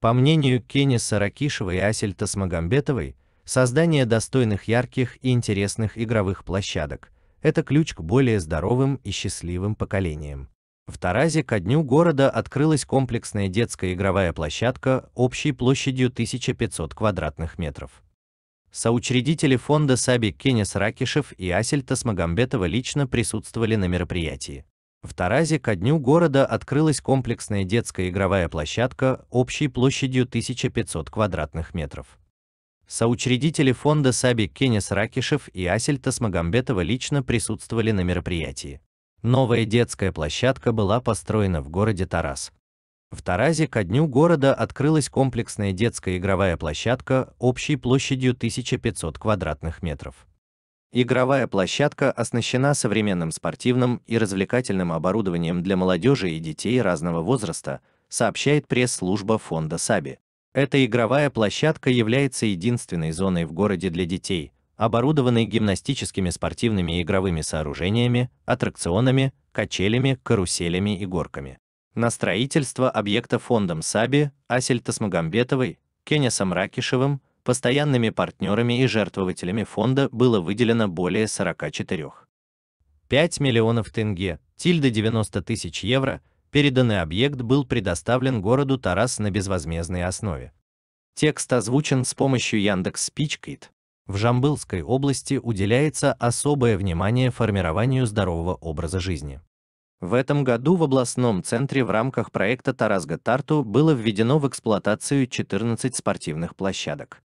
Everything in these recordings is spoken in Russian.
По мнению Кениса Ракишева и Асель Тасмагамбетовой, создание достойных ярких и интересных игровых площадок – это ключ к более здоровым и счастливым поколениям. В Таразе ко дню города открылась комплексная детская игровая площадка общей площадью 1500 квадратных метров. Соучредители фонда Саби Кенис Ракишев и Асель Тасмагамбетова лично присутствовали на мероприятии. В Таразе ко дню города открылась комплексная детская игровая площадка общей площадью 1500 квадратных метров. Соучредители фонда Саби Кенис Ракишев и Асель Тасмагамбетова лично присутствовали на мероприятии. Новая детская площадка была построена в городе Тарас. В Таразе ко дню города открылась комплексная детская игровая площадка общей площадью 1500 квадратных метров. Игровая площадка оснащена современным спортивным и развлекательным оборудованием для молодежи и детей разного возраста, сообщает пресс-служба фонда Саби. Эта игровая площадка является единственной зоной в городе для детей, оборудованной гимнастическими спортивными игровыми сооружениями, аттракционами, качелями, каруселями и горками. На строительство объекта фондом Саби, Асель Тасмагамбетовой, Кенесом Ракишевым, постоянными партнерами и жертвователями фонда было выделено более 44. 5 миллионов тенге, тильда 90 тысяч евро, переданный объект был предоставлен городу Тарас на безвозмездной основе. Текст озвучен с помощью Яндекс Speechkit. В Жамбылской области уделяется особое внимание формированию здорового образа жизни. В этом году в областном центре в рамках проекта Таразга-Тарту было введено в эксплуатацию 14 спортивных площадок.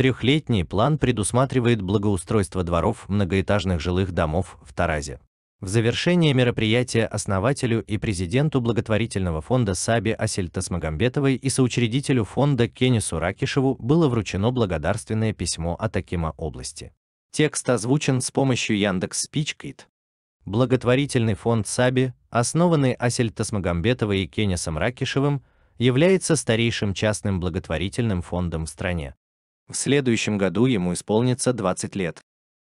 Трехлетний план предусматривает благоустройство дворов многоэтажных жилых домов в Таразе. В завершение мероприятия основателю и президенту благотворительного фонда Саби Асель Тасмагамбетовой и соучредителю фонда Кенису Ракишеву было вручено благодарственное письмо от Акима области. Текст озвучен с помощью Яндекс Speechkit. Благотворительный фонд Саби, основанный Асель Тасмагамбетовой и Кенисом Ракишевым, является старейшим частным благотворительным фондом в стране. В следующем году ему исполнится 20 лет.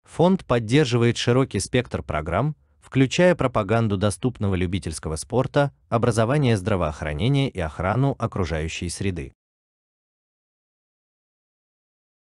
Фонд поддерживает широкий спектр программ, включая пропаганду доступного любительского спорта, образование здравоохранения и охрану окружающей среды.